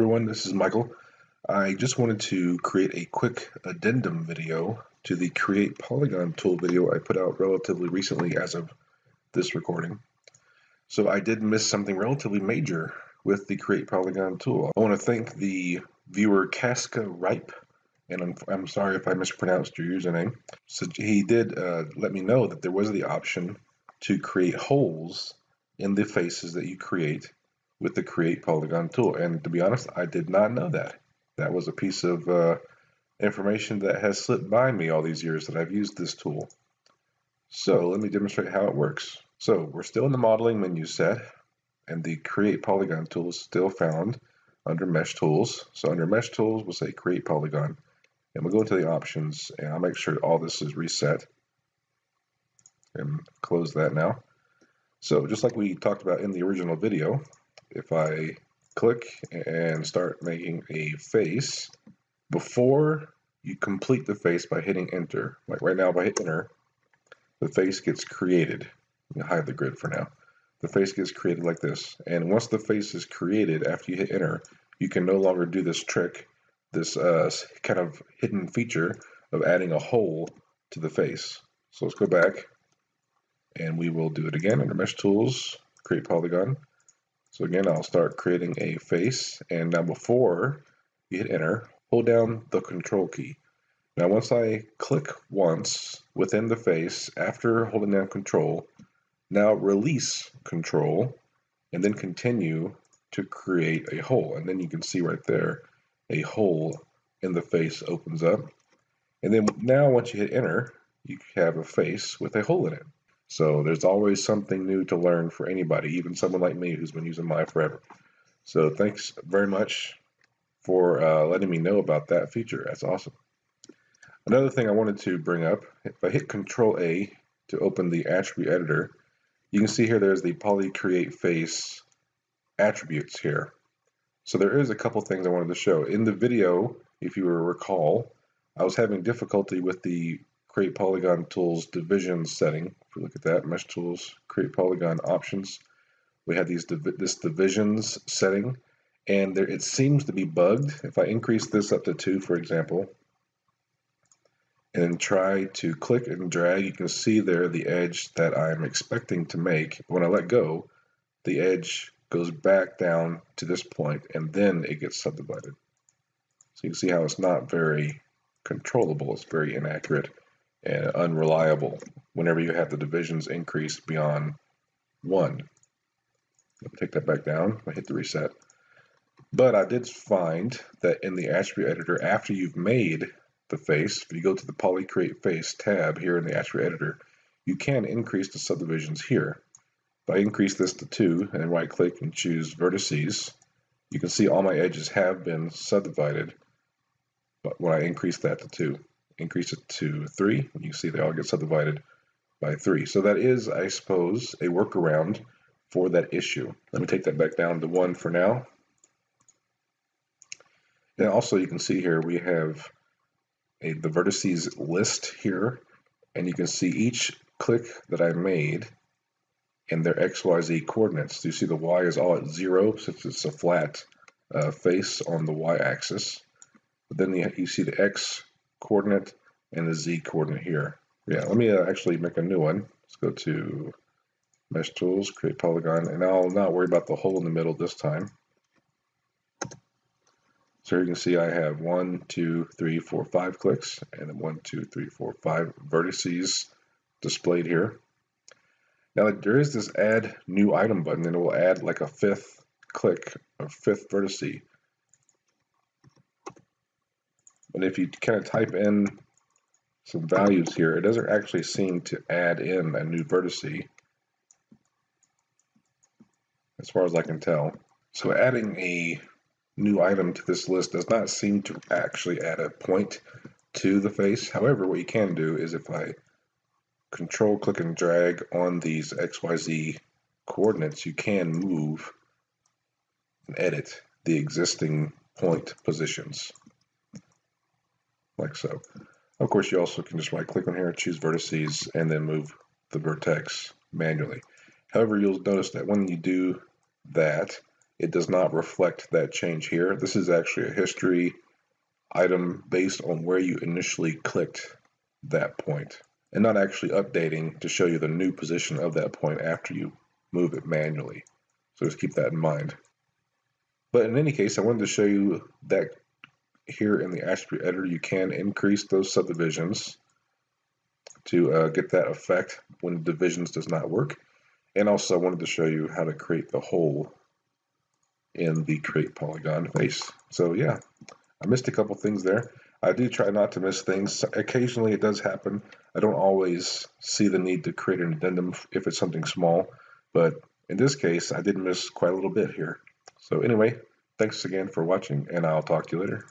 Everyone, this is Michael. I just wanted to create a quick addendum video to the Create Polygon tool video I put out relatively recently as of this recording. So I did miss something relatively major with the Create Polygon tool. I want to thank the viewer Casca Ripe, and I'm, I'm sorry if I mispronounced your username. So he did uh, let me know that there was the option to create holes in the faces that you create with the Create Polygon tool. And to be honest, I did not know that. That was a piece of uh, information that has slipped by me all these years that I've used this tool. So let me demonstrate how it works. So we're still in the modeling menu set and the Create Polygon tool is still found under Mesh Tools. So under Mesh Tools, we'll say Create Polygon. And we'll go into the options and I'll make sure all this is reset. And close that now. So just like we talked about in the original video, if I click and start making a face, before you complete the face by hitting enter, like right now if I hit enter, the face gets created. hide the grid for now. The face gets created like this. And once the face is created, after you hit enter, you can no longer do this trick, this uh, kind of hidden feature of adding a hole to the face. So let's go back and we will do it again under Mesh Tools, Create Polygon. So again, I'll start creating a face. And now before you hit enter, hold down the control key. Now once I click once within the face, after holding down control, now release control and then continue to create a hole. And then you can see right there, a hole in the face opens up. And then now once you hit enter, you have a face with a hole in it. So there's always something new to learn for anybody, even someone like me who's been using Maya forever. So thanks very much for uh, letting me know about that feature. That's awesome. Another thing I wanted to bring up, if I hit Control A to open the attribute editor, you can see here there's the poly create face attributes here. So there is a couple things I wanted to show. In the video, if you recall, I was having difficulty with the create polygon tools division setting. If we look at that, mesh tools, create polygon options, we have these div this divisions setting, and there it seems to be bugged. If I increase this up to two, for example, and try to click and drag, you can see there the edge that I'm expecting to make. When I let go, the edge goes back down to this point, and then it gets subdivided. So you can see how it's not very controllable. It's very inaccurate and unreliable whenever you have the divisions increase beyond one. Let me take that back down. I hit the reset. But I did find that in the attribute editor, after you've made the face, if you go to the Poly Create Face tab here in the attribute editor, you can increase the subdivisions here. If I increase this to 2 and right click and choose vertices, you can see all my edges have been subdivided but when I increase that to 2 increase it to 3, and you see they all get subdivided by 3. So that is, I suppose, a workaround for that issue. Let me take that back down to 1 for now. And also you can see here we have a, the vertices list here, and you can see each click that I made and their XYZ coordinates. So you see the Y is all at 0 since it's a flat uh, face on the Y axis. But then you, you see the X coordinate and the Z coordinate here. Yeah, let me uh, actually make a new one. Let's go to Mesh Tools, create polygon, and I'll not worry about the hole in the middle this time. So you can see I have one, two, three, four, five clicks, and then one, two, three, four, five vertices displayed here. Now there is this add new item button, and it will add like a fifth click, a fifth vertice. But if you kind of type in some values here, it doesn't actually seem to add in a new vertice as far as I can tell. So adding a new item to this list does not seem to actually add a point to the face. However, what you can do is if I control click and drag on these XYZ coordinates, you can move and edit the existing point positions like so. Of course, you also can just right click on here, choose vertices, and then move the vertex manually. However, you'll notice that when you do that, it does not reflect that change here. This is actually a history item based on where you initially clicked that point and not actually updating to show you the new position of that point after you move it manually. So just keep that in mind. But in any case, I wanted to show you that here in the attribute editor, you can increase those subdivisions to uh, get that effect when divisions does not work. And also I wanted to show you how to create the hole in the create polygon face. So yeah, I missed a couple things there. I do try not to miss things. Occasionally it does happen. I don't always see the need to create an addendum if it's something small, but in this case, I did miss quite a little bit here. So anyway, thanks again for watching, and I'll talk to you later.